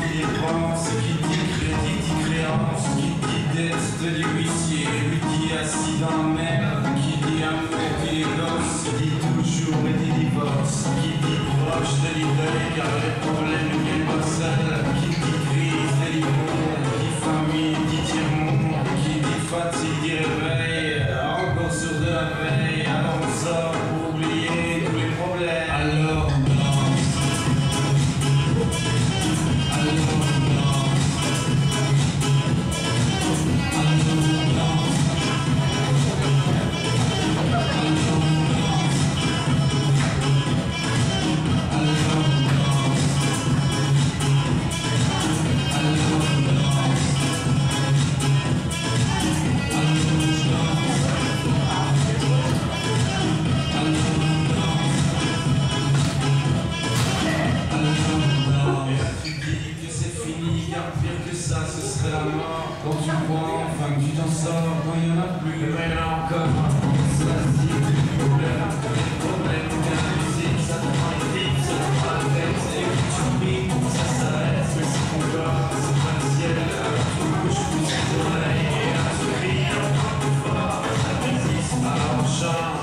qui dépense, qui dit crédit dit créance, qui dit dette te dit huissier, lui dit assis dans que tu t'en sors, quand il n'y en a plus, mais encore, ça bien la musique, ça te prend ça te prend la tête, c'est que tu ça s'arrête, c'est ton corps, c'est pas le ciel, tu bouges plus oreilles, et fort, ça alors on chante.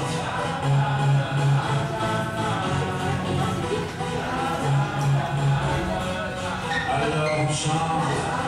Alors on chante.